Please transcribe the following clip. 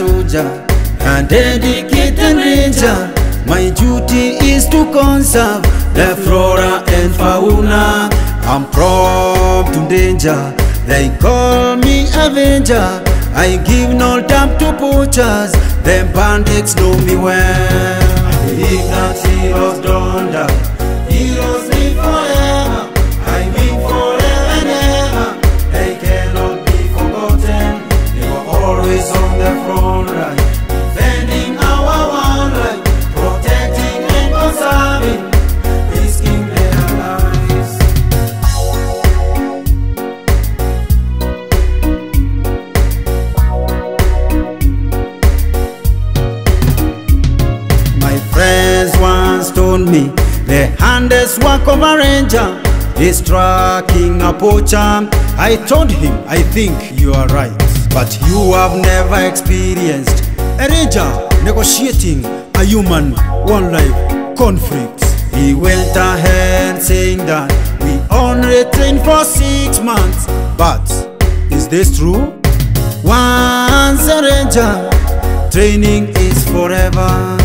ranger and dedicated ranger. My duty is to conserve the flora and fauna. I'm prompt to danger. They call me Avenger. I give no time to poachers. Them bandits know me well. I believe that don't die. Told me the hardest work of a ranger is tracking a poacher. I told him, I think you are right, but you have never experienced a ranger negotiating a human wildlife conflict. He went ahead saying that we only trained for six months, but is this true? Once a ranger, training is forever.